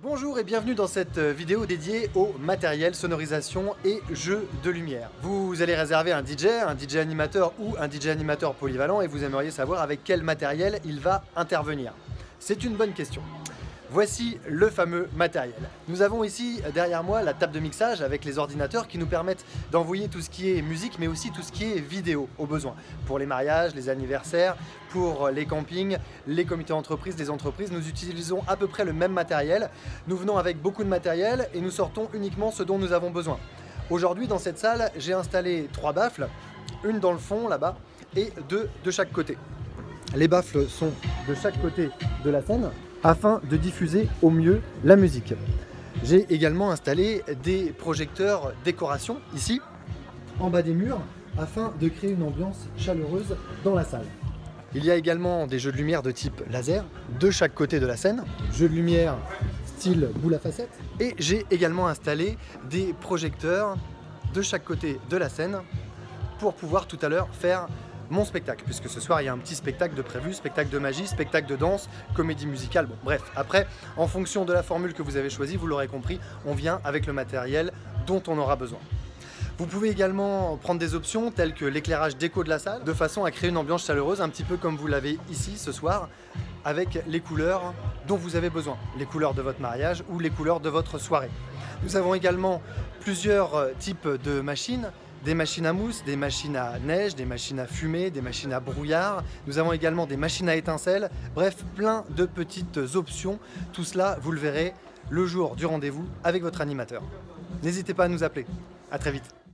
Bonjour et bienvenue dans cette vidéo dédiée au matériel, sonorisation et jeux de lumière. Vous allez réserver un DJ, un DJ animateur ou un DJ animateur polyvalent et vous aimeriez savoir avec quel matériel il va intervenir. C'est une bonne question. Voici le fameux matériel. Nous avons ici derrière moi la table de mixage avec les ordinateurs qui nous permettent d'envoyer tout ce qui est musique mais aussi tout ce qui est vidéo au besoin. Pour les mariages, les anniversaires, pour les campings, les comités d'entreprise, les entreprises, nous utilisons à peu près le même matériel. Nous venons avec beaucoup de matériel et nous sortons uniquement ce dont nous avons besoin. Aujourd'hui dans cette salle, j'ai installé trois baffles, une dans le fond là-bas et deux de chaque côté. Les baffles sont de chaque côté de la scène afin de diffuser au mieux la musique. J'ai également installé des projecteurs décoration ici, en bas des murs, afin de créer une ambiance chaleureuse dans la salle. Il y a également des jeux de lumière de type laser de chaque côté de la scène, jeux de lumière style boule à facettes, et j'ai également installé des projecteurs de chaque côté de la scène pour pouvoir tout à l'heure faire mon spectacle, puisque ce soir il y a un petit spectacle de prévu, spectacle de magie, spectacle de danse, comédie musicale, bon bref, après, en fonction de la formule que vous avez choisie, vous l'aurez compris, on vient avec le matériel dont on aura besoin. Vous pouvez également prendre des options telles que l'éclairage déco de la salle, de façon à créer une ambiance chaleureuse, un petit peu comme vous l'avez ici ce soir, avec les couleurs dont vous avez besoin, les couleurs de votre mariage ou les couleurs de votre soirée. Nous avons également plusieurs types de machines des machines à mousse, des machines à neige, des machines à fumée, des machines à brouillard. Nous avons également des machines à étincelles. Bref, plein de petites options. Tout cela, vous le verrez le jour du rendez-vous avec votre animateur. N'hésitez pas à nous appeler. À très vite.